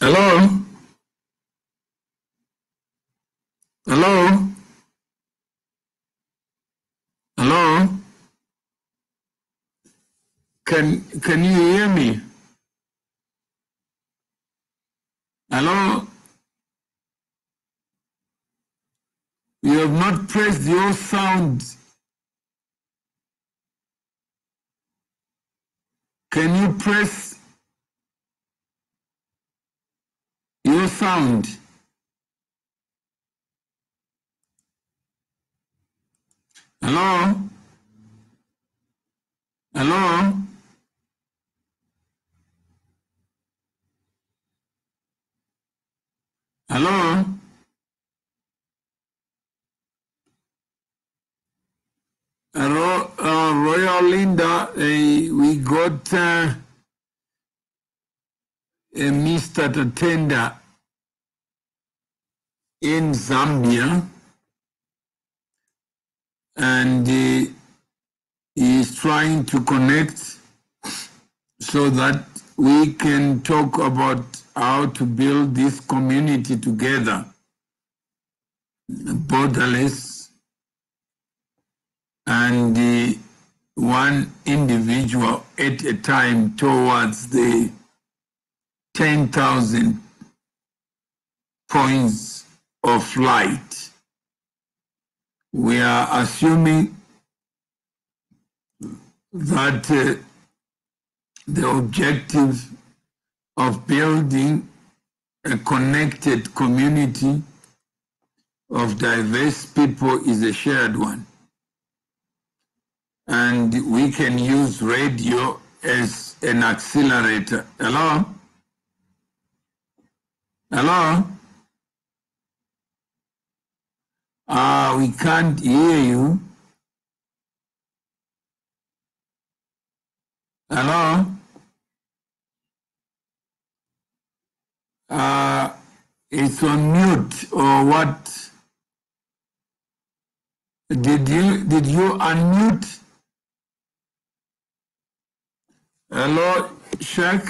Hello? Hello? Hello? Can can you hear me? Hello? You have not pressed your sound. Can you press your sound? Hello? Hello? Hello? Ro- uh, Royal Linda, uh, we got uh, a Mr. Tatenda in Zambia, and he is trying to connect so that we can talk about how to build this community together, borderless, and one individual at a time towards the 10,000 points of light. We are assuming that uh, the objective of building a connected community of diverse people is a shared one. And we can use radio as an accelerator. Hello? Hello? Ah, we can't hear you. Hello? Uh, it's on mute or what? Did you did you unmute? Hello, Sheikh.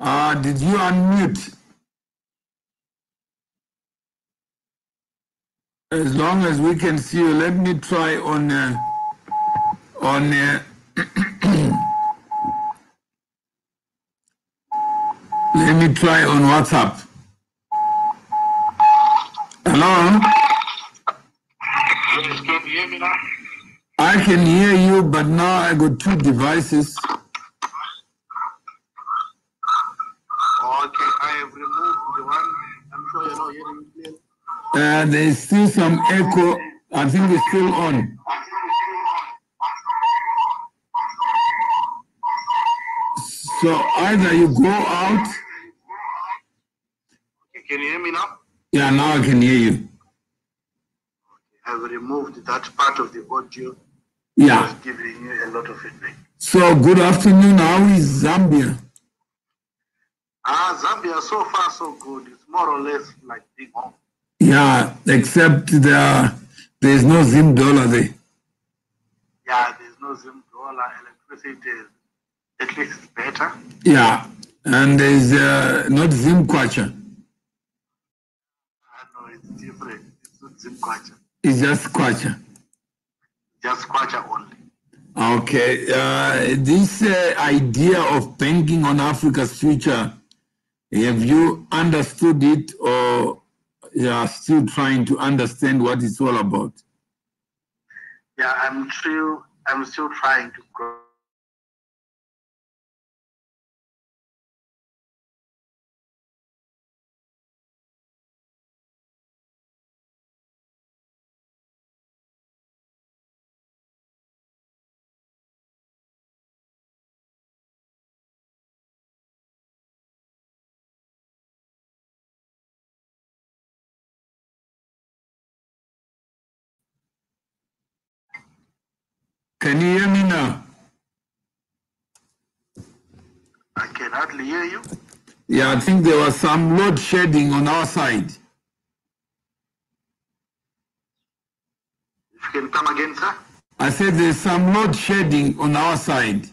Uh, did you unmute? As long as we can see you, let me try on uh, on. Uh, let me try on WhatsApp. Hello. Yes, can you hear me now? I can hear you, but now I got two devices. Okay, I have removed the one. I'm sure you're not hearing me clearly. Uh, there's still some echo. I think it's still on. So either you go out. Can you hear me now? Yeah, now I can hear you. I've removed that part of the audio. Yeah. was giving you a lot of feedback. So good afternoon. How is Zambia? Ah, Zambia, so far so good. It's more or less like big home. Yeah, except there there's no Zim dollar there. Yeah, there's no Zim dollar. Electricity is at least it's better. Yeah, and there's uh, not Zim kwacha. Know it's different. It's not Zim Kwacha. It's just kwacha. Just Kwacha only. Okay, uh, this uh, idea of banking on Africa's future, have you understood it or are still trying to understand what it's all about? Yeah, I'm still I'm still trying to grow. You. Yeah, I think there was some load shedding on our side. If you can come again, sir. I said there's some load shedding on our side.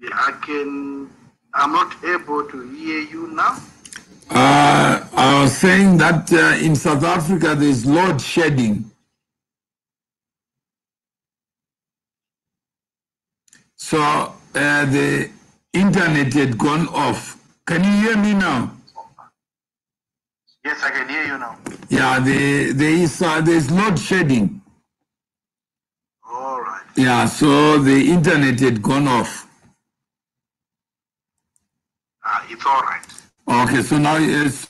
Yeah, I can. I'm not able to hear you now. Uh, I was saying that uh, in South Africa there's load shedding. So uh, the internet had gone off. Can you hear me now? Yes, I can hear you now. Yeah, the, there is uh, there's load shedding. All right. Yeah, so the internet had gone off. Uh, it's all right. Okay, so now it's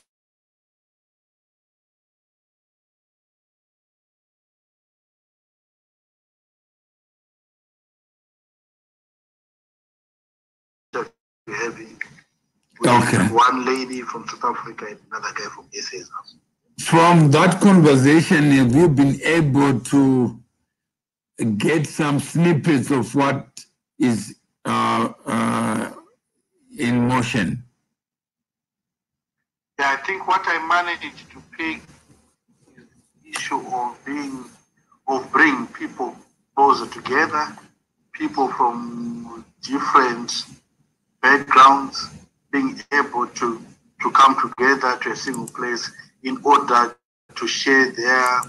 We're Okay. one lady from South Africa and another guy from SA. from that conversation. Have you been able to get some snippets of what is uh, uh, in motion? Yeah, I think what I managed to pick is the issue of being of bringing people closer together, people from different backgrounds being able to to come together to a single place in order to share their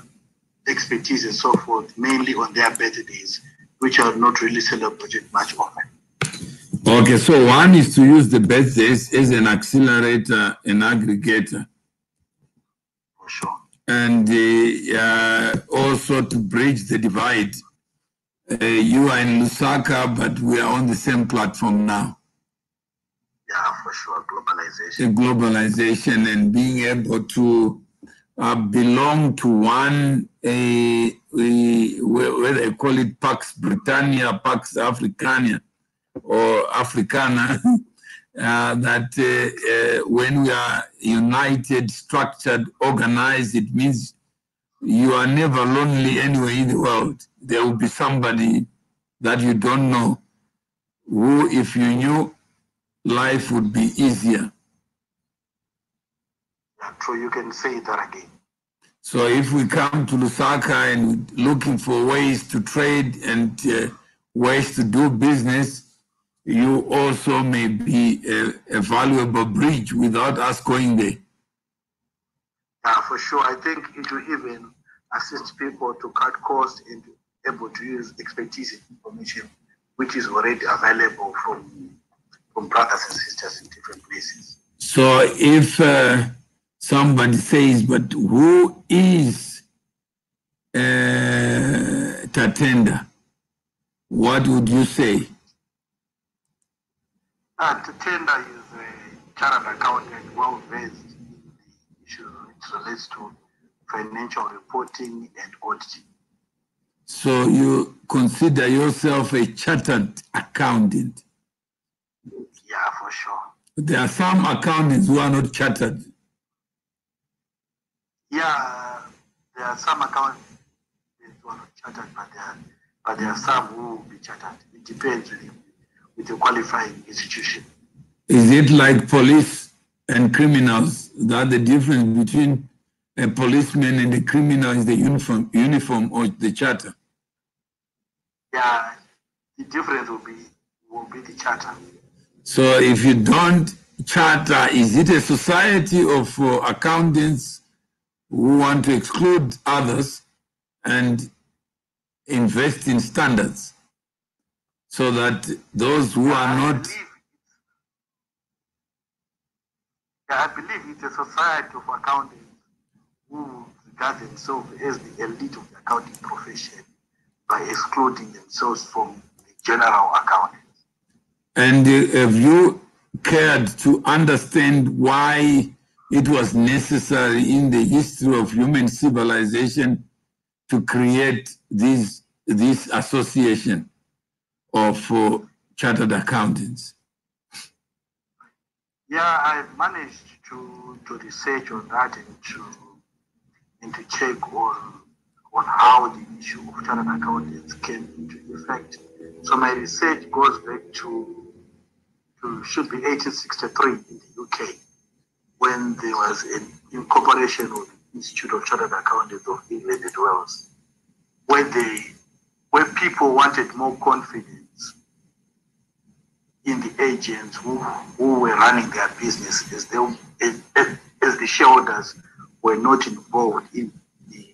expertise and so forth, mainly on their birthdays, which are not really celebrated much often. Okay, so one is to use the birthdays as an accelerator, an aggregator, For sure. and uh, uh, also to bridge the divide. Uh, you are in Lusaka, but we are on the same platform now. Yeah, for sure. Globalization. Globalization and being able to uh, belong to one, a, a, where they call it Pax Britannia, Pax Africana, or Africana, uh, that uh, uh, when we are united, structured, organized, it means you are never lonely anywhere in the world. There will be somebody that you don't know who, if you knew, life would be easier. Yeah, true. You can say that again. So if we come to Lusaka and looking for ways to trade and uh, ways to do business, you also may be a, a valuable bridge without us going there. Yeah, for sure. I think it will even assist people to cut costs and be able to use expertise and information which is already available from from brothers and sisters in different places. So if uh, somebody says, but who is uh, Tatenda? What would you say? Uh, Tatenda is a chartered accountant, well versed in the issues which relates to financial reporting and auditing. So you consider yourself a chartered accountant. Yeah, for sure. There are some accountants who are not chartered. Yeah, there are some accountants who are not chartered, but there are, but there are some who will be chartered. It depends with the, with the qualifying institution. Is it like police and criminals? That the difference between a policeman and a criminal is the uniform, uniform or the charter? Yeah, the difference will be will be the charter. So if you don't charter, is it a society of uh, accountants who want to exclude others and invest in standards so that those who are not believe it's- Yeah, I believe it's a society of accountants who regard themselves as the elite of the accounting profession by excluding themselves from the general accountants. And uh, have you cared to understand why it was necessary in the history of human civilization to create this, this association of uh, chartered accountants? Yeah, I've managed to, to research on that and to and to check on on how the issue of chartered accountants came into effect. So my research goes back to should be 1863 in the UK when there was an incorporation of the Institute of Chartered Accountants of England and Wales, where they where people wanted more confidence in the agents who, who were running their business as, they, as, as the shareholders were not involved in the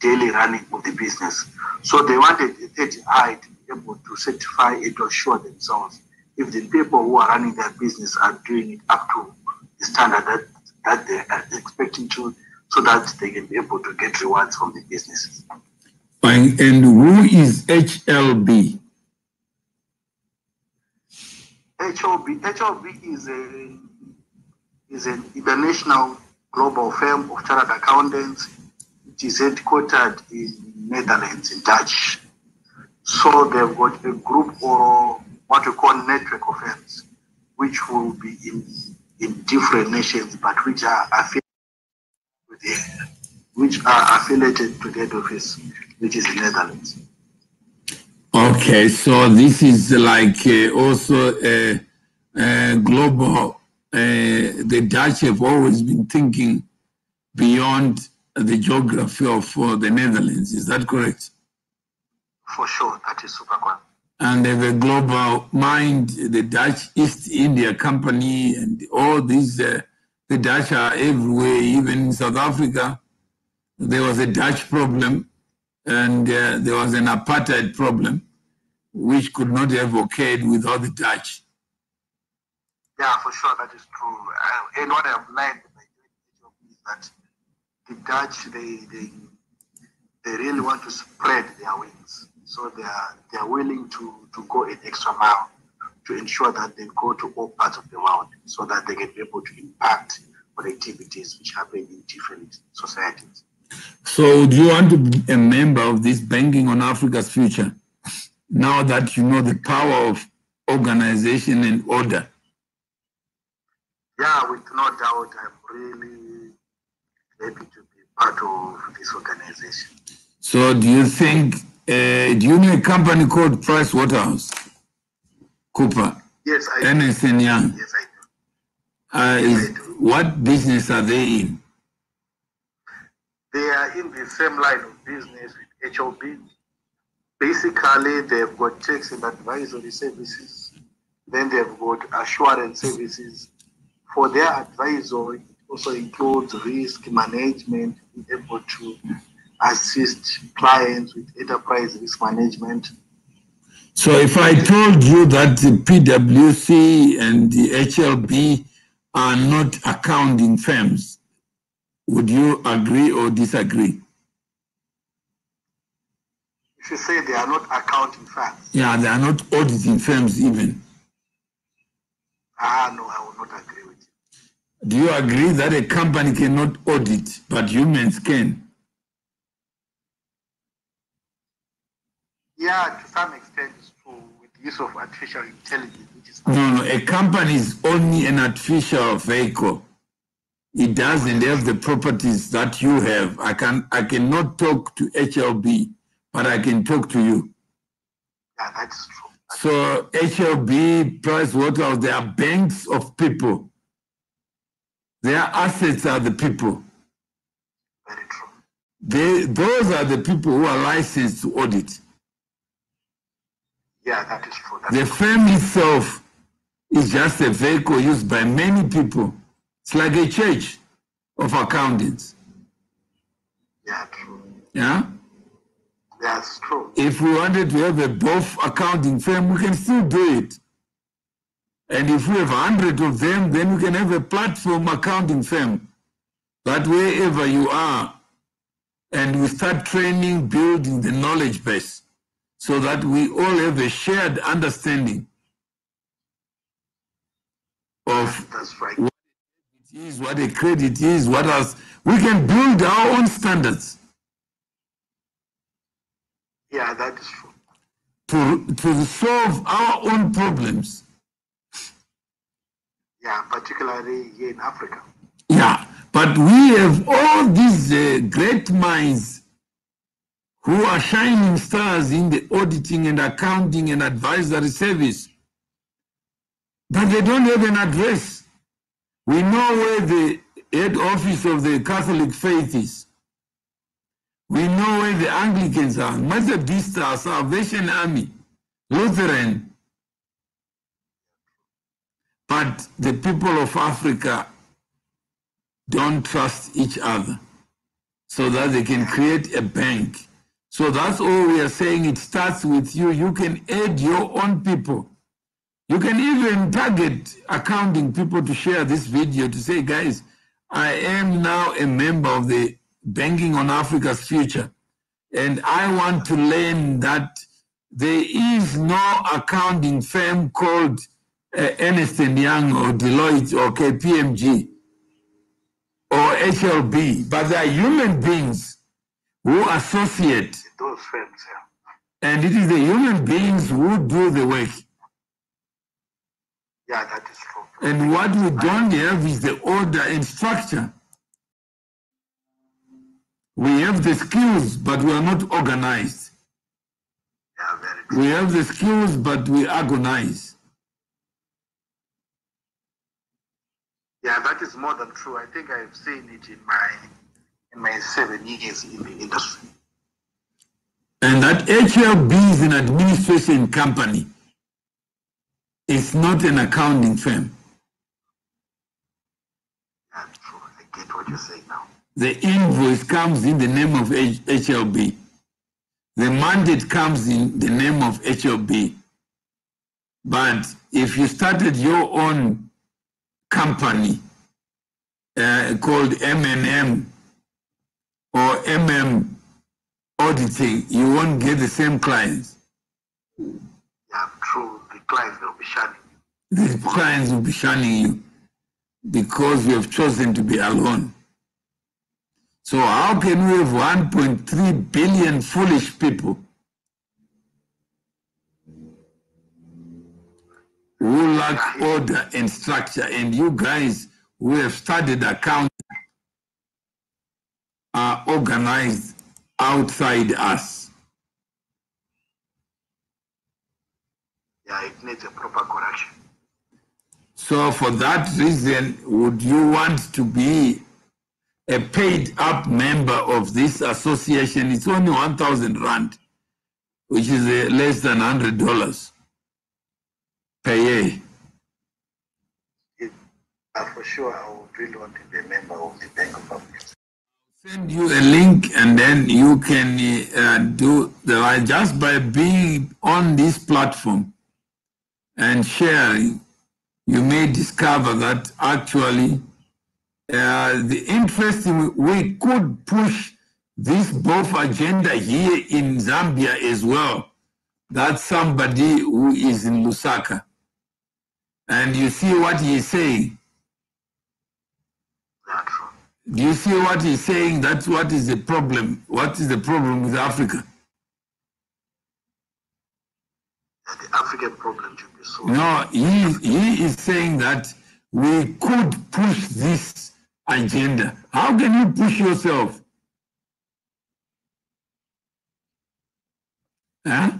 daily running of the business. So they wanted a third eye to be able to certify and assure themselves if the people who are running their business are doing it up to the standard that, that they are expecting to, so that they can be able to get rewards from the businesses. And, and who is HLB? HLB, HLB is a is an international global firm of chartered accountants. It is headquartered in Netherlands, in Dutch. So they've got a group or what we call network of firms, which will be in, in different nations, but which are affiliated the, which are affiliated to the head office, which is the Netherlands. Okay, so this is like uh, also a, a global uh, the Dutch have always been thinking beyond the geography of uh, the Netherlands. Is that correct? For sure, that is super correct. And the global mind, the Dutch East India Company, and all these, uh, the Dutch are everywhere, even in South Africa. There was a Dutch problem, and uh, there was an apartheid problem, which could not have occurred without the Dutch. Yeah, for sure, that is true. Uh, and what I've learned is that the Dutch, they, they, they really want to spread their wings. So they are, they are willing to, to go an extra mile to ensure that they go to all parts of the world so that they can be able to impact on activities which happen in different societies. So, do you want to be a member of this Banking on Africa's Future now that you know the power of organization and order? yeah, with no doubt, I'm really happy to be part of this organization. So, do you think, uh, do you know a company called Price Waterhouse? Cooper? Yes, I Ernst and Young? Yes, I do. Uh, is, I do. what business are they in? They are in the same line of business with HLB. Basically, they've got tax and advisory services. Then they've got assurance services. For their advisory, it also includes risk management, able to assist clients with enterprise risk management. So, if I told you that the PwC and the HLB are not accounting firms, would you agree or disagree? If you say they are not accounting firms, Yeah, they are not auditing firms even. ah, no, I will not agree with you. Do you agree that a company cannot audit, but humans can? Yeah, to some extent, it's true with the use of artificial intelligence, which is No, no, a company is only an artificial vehicle. It doesn't have the properties that you have. I can I cannot talk to HLB, but I can talk to you. yeah, that's true. So HLB, Price Waterhouse, they are banks of people. Their assets are the people. Very true. They, those are the people who are licensed to audit. Yeah, that is true. That's The firm itself is just a vehicle used by many people. It's like a church of accountants. Yeah, true. Yeah. That's true. If we wanted to have a BOAF accounting firm, we can still do it. And if we have a hundred of them, then we can have a platform accounting firm. That wherever you are, and we start training, building the knowledge base, so that we all have a shared understanding of right. it is, what a credit is, what else. We can build our own standards Yeah, that is true. to, to solve our own problems. Yeah, particularly here in Africa. Yeah, but we have all these uh, great minds who are shining stars in the auditing and accounting and advisory service, but they don't have an address. We know where the head office of the Catholic faith is. We know where the Anglicans are, Methodist are, Salvation Army, Lutheran. But the people of Africa don't trust each other so that they can create a bank. So that's all we are saying. It starts with you. You can add your own people. You can even target accounting people to share this video to say, guys, I am now a member of the Banking on Africa's Future. And I want to learn that there is no accounting firm called uh, Ernst Young or Deloitte or KPMG or HLB, but they are human beings who associate. Those firms, yeah. And it is the human beings who do the work. Yeah, that is true. And what we don't have is the order and structure. We have the skills, but we are not organized. Yeah, very. We have the skills, but we agonize. Yeah, that is more than true. I think I've seen it in my in my seven years in the industry. And that HLB is an administration company. It's not an accounting firm. Yeah, true. I get what you're saying now. The invoice comes in the name of H- HLB. The mandate comes in the name of HLB. But if you started your own company uh, called M&M or MM auditing, you won't get the same clients. Yeah, true. The clients will be shunning you. The clients will be shunning you because you have chosen to be alone. So how can we have 1.3 billion foolish people who lack order and structure and you guys who have studied accounting are organized outside us? Yeah, it needs a proper correction. So for that reason, would you want to be a paid up member of this association? It's only 1,000 rand, which is uh, less than $100 per year. It, uh, for sure, I would really want to be a member of the Bank of Africa. Send you a link and then you can uh, do the right just by being on this platform and sharing. You may discover that actually uh, the interesting, we could push this BOAF agenda here in Zambia as well. That's somebody who is in Lusaka. And you see what he's saying. Do you see what he's saying? That's what is the problem. What is the problem with Africa? The African problem should be solved. No, he, he is saying that we could push this agenda. How can you push yourself? Huh?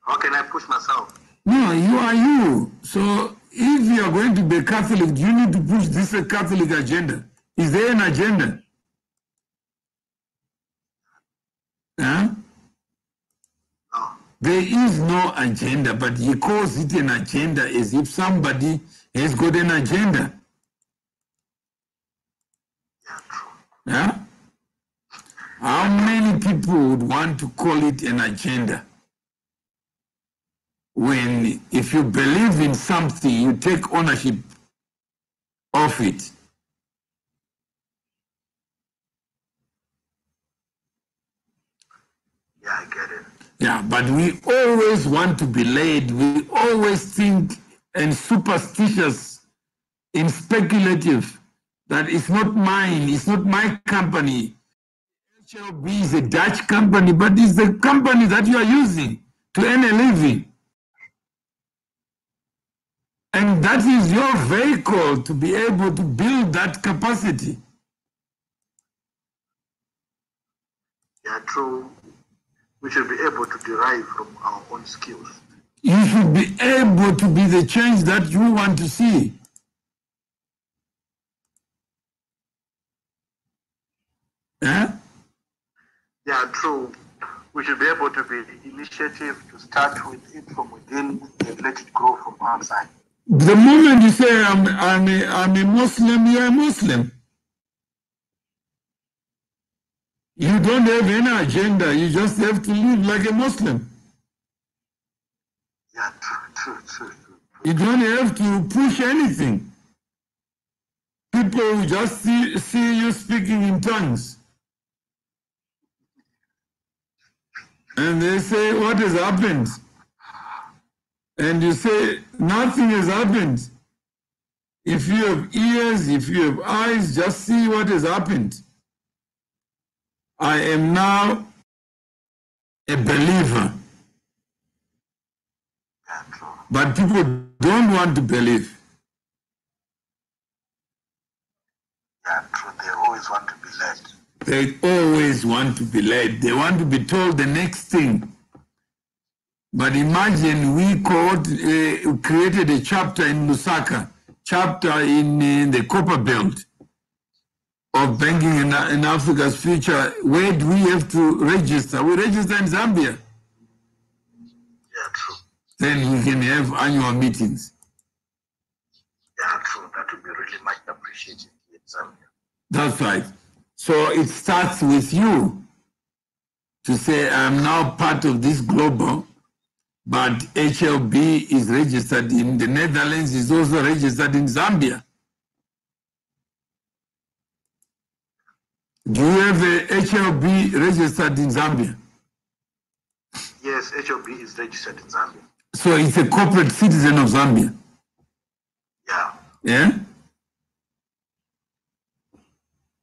How can I push myself? No, you are you. So if you are going to be a Catholic, you need to push this Catholic agenda? Is there an agenda? Huh? There is no agenda, but he calls it an agenda as if somebody has got an agenda. Yeah. How many people would want to call it an agenda? When, if you believe in something, you take ownership of it. Yeah, I get it. Yeah, but we always want to be led. We always think and superstitious and speculative that it's not mine, it's not my company. HLB is a Dutch company, but it's the company that you are using to earn a living. And that is your vehicle to be able to build that capacity. Yeah, true. We should be able to derive from our own skills. You should be able to be the change that you want to see. Huh? Yeah, true. We should be able to be the initiative to start with it from within and let it grow from outside. The moment you say I'm, I'm, a, I'm a Muslim, you're a Muslim. You don't have any agenda. You just have to live like a Muslim. Yeah, true, true, true. You don't have to push anything. People just see, see you speaking in tongues. And they say, What has happened? And you say, Nothing has happened. If you have ears, if you have eyes, just see what has happened. I am now a believer. But people don't want to believe. Yeah, true. They always want to be led. They always want to be led. They want to be told the next thing. But imagine we called, uh, created a chapter in Lusaka, chapter in, in the Copper Belt of banking in, in Africa's future. Where do we have to register? We register in Zambia. Yeah, true. Then we can have annual meetings. Yeah, true. That would be really much appreciated in Zambia. That's right. So it starts with you to say, I'm now part of this global, but HLB is registered in the Netherlands, is also registered in Zambia. Do you have a HLB registered in Zambia? Yes, HLB is registered in Zambia. So it's a corporate citizen of Zambia. Yeah. Yeah?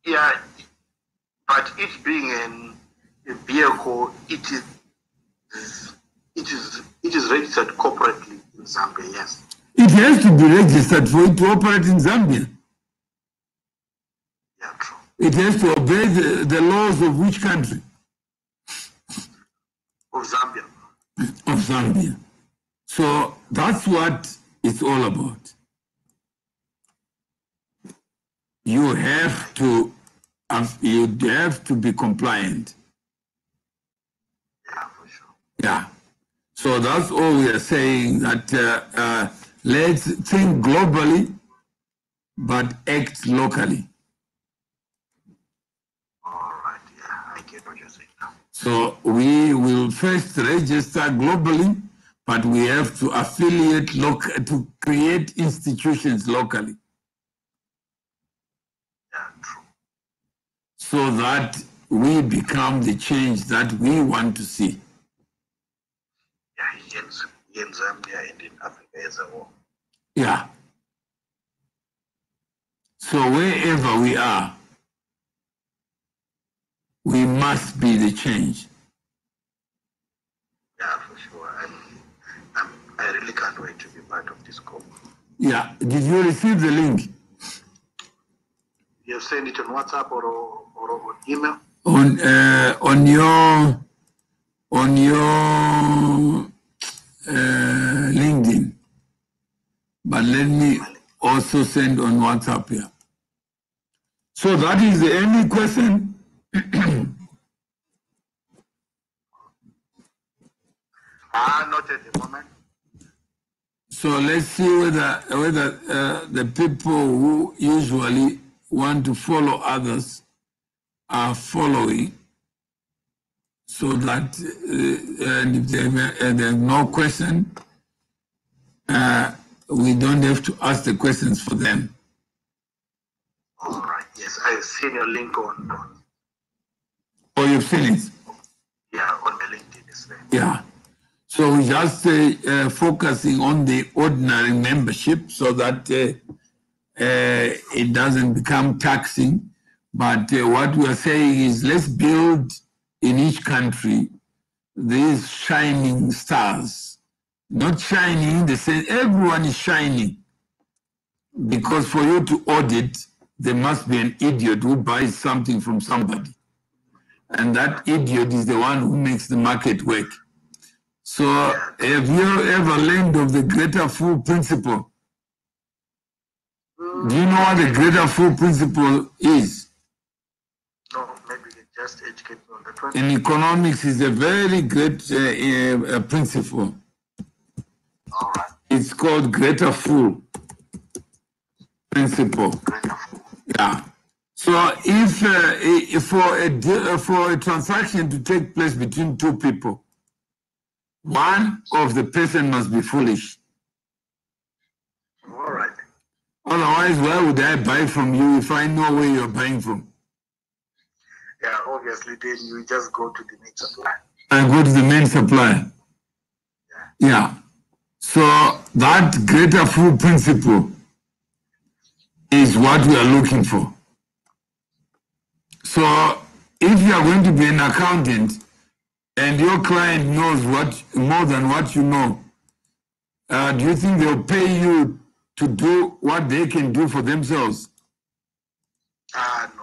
Yeah, but it being an, a vehicle, it is it is it is registered corporately in Zambia. Yes. It has to be registered for it to operate in Zambia. Yeah, true. It has to obey the, the laws of which country? Of Zambia. Of Zambia. So that's what it's all about. You have to um, you have to be compliant. Yeah, for sure. Yeah. So that's all we are saying that uh, uh, let's think globally, but act locally. All right. Yeah, I get what you're saying now. So we will first register globally, but we have to affiliate loc to create institutions locally Yeah, true. so that we become the change that we want to see. Yeah, in, Z- here in Zambia and in Africa as a whole. Yeah. So wherever we are, we must be the change. Yeah, for sure. I'm, I'm, I really can't wait to be part of this call. Yeah. Did you receive the link You have sent it on WhatsApp or, or, or email? on uh, on your on your uh, LinkedIn? But let me also send on WhatsApp here. So that is the only question. Ah, not at the moment. So let's see whether whether uh, the people who usually want to follow others are following, so that uh, and if they have, uh, there's no question, uh, we don't have to ask the questions for them. All right. Yes, I've seen your link on, on Oh, you've seen it? yeah, on the LinkedIn is there. Yeah. So we just uh, uh, focusing on the ordinary membership so that uh, uh, it doesn't become taxing. But uh, what we are saying is let's build in each country these shining stars. Not shining in the sense everyone is shining. Because for you to audit, there must be an idiot who buys something from somebody. And that idiot is the one who makes the market work. So have you ever learned of the greater fool principle? Do you know what the greater fool principle is? Just educate me on that one. In economics is a very great uh, uh, principle. All right. It's called greater fool principle. Greater fool. Yeah. So if, uh, if for a uh, for a transaction to take place between two people, one of the person must be foolish. All right. Otherwise, why would I buy from you if I know where you're buying from? Yeah, obviously, then you just go to the main supplier. I go to the main supplier. Yeah. Yeah. So that greater fool principle is what we are looking for. So if you are going to be an accountant and your client knows what more than what you know, uh, do you think they'll pay you to do what they can do for themselves? Ah, no, they'll never.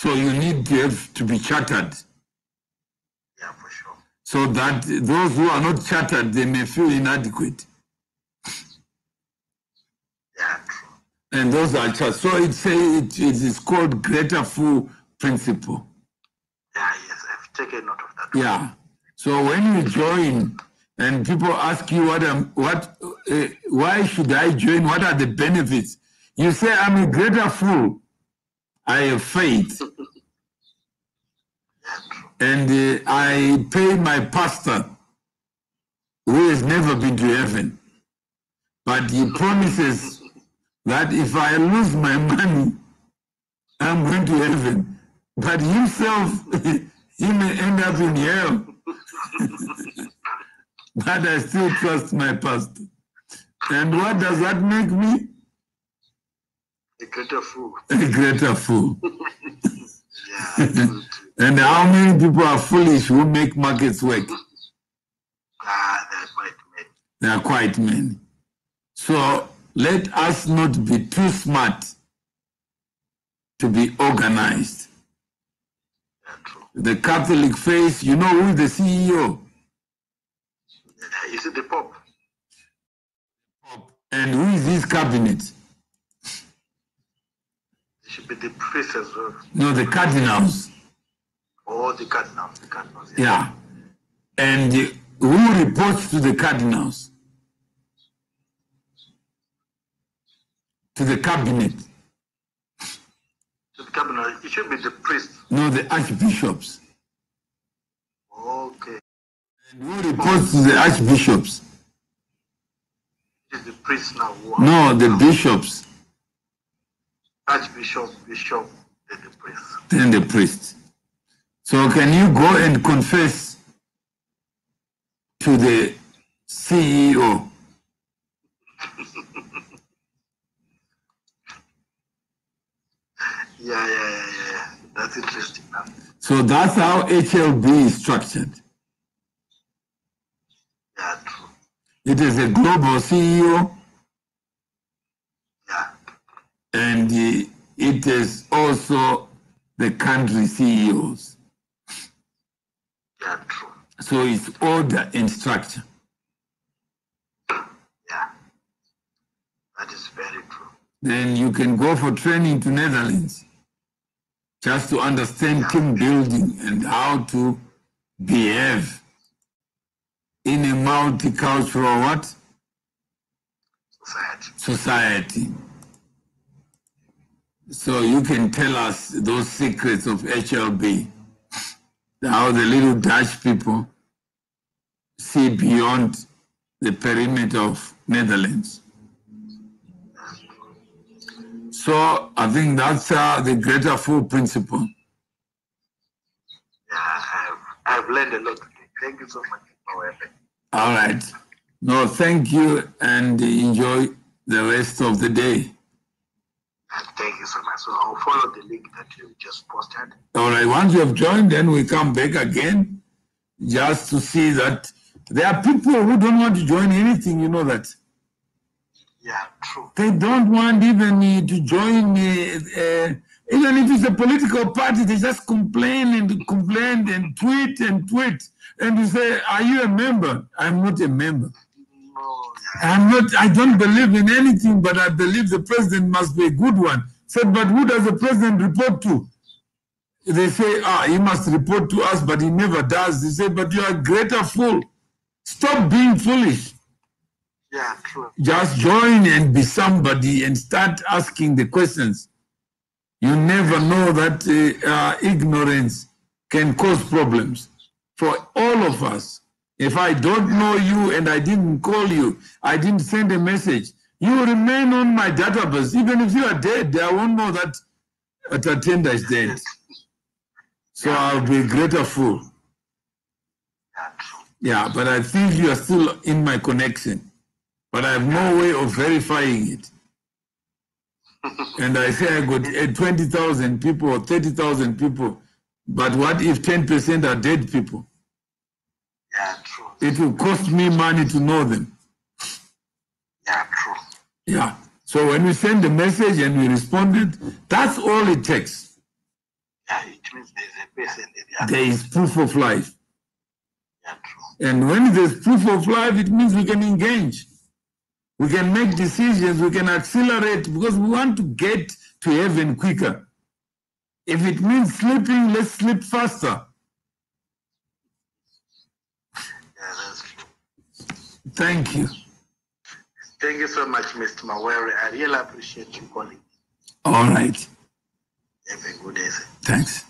So you need have to be chartered Yeah, for sure. so that those who are not chartered, they may feel inadequate. Yeah, true. And those are chartered. So it's a, it, it is called greater fool principle. Yeah, yes, I've taken note of that. Yeah. So when you join and people ask you what am what uh, why should I join? What are the benefits? You say I'm a greater fool. I have faith and uh, I pay my pastor who has never been to heaven. But he promises that if I lose my money, I'm going to heaven. But himself, he may end up in hell. but I still trust my pastor. And what does that make me? A greater fool. A greater fool. Yeah. And how many people are foolish who make markets work? Ah, that's quite many. There are quite many. So let us not be too smart to be organized. The Catholic faith, you know who is the CEO? Is it the Pope? And who is his cabinet? Should be the priest as well. No, the cardinals. Or the cardinals. The cardinals. Yeah. And uh, who reports to the cardinals? To the cabinet. To the cabinet. it should be the priest. No, the archbishops. Okay. And who reports to the archbishops? It is the priest now. who are- No, the bishops, Archbishop, bishop, then the priest. then the priest. So can you go and confess to the CEO? Yeah, yeah, yeah, yeah. That's interesting. So that's how HLB is structured. Yeah, true. It is a global CEO. And it is also the country CEOs. Yeah, true. So it's order and structure. Yeah. That is very true. Then you can go for training to Netherlands just to understand team building and how to behave in a multicultural what Society. society. So you can tell us those secrets of HLB, how the little Dutch people see beyond the perimeter of Netherlands. So I think that's uh, the greater fool principle. Yeah, I've, I've learned a lot today. Thank you so much for. All right. No, thank you and enjoy the rest of the day. And thank you so much. So I'll follow the link that you just posted. All right, once you have joined, then we come back again just to see that there are people who don't want to join anything, you know that. Yeah, true. They don't want even uh, to join, uh, uh, even if it's a political party, they just complain and complain and tweet and tweet. And you say, Are you a member? I'm not a member. No. I'm not, I don't believe in anything, but I believe the president must be a good one. Said, but who does the president report to? They say, ah, he must report to us, but he never does. They say, but you are a greater fool. Stop being foolish. Yeah, true. Just join and be somebody and start asking the questions. You never know that uh, uh, ignorance can cause problems for all of us. If I don't know you and I didn't call you, I didn't send a message, you remain on my database. Even if you are dead, I won't know that a Tatenda is dead. So I'll be grateful. Yeah, but I think you are still in my connection. But I have no way of verifying it. and I say I got eh, 20,000 people or 30,000 people. But what if 10% are dead people? Yeah, true. It will cost me money to know them. Yeah, true. Yeah. So when we send the message and we responded, that's all it takes. Yeah, it means there's a person in the. There is proof of life. Yeah, true. And when there's proof of life, it means we can engage. We can make decisions, we can accelerate because we want to get to heaven quicker. If it means sleeping, let's sleep faster. Yeah, that's true. Thank you. Thank you so much, Mr. Mawere. I really appreciate you calling. All right. Have a good day. sir. Thanks.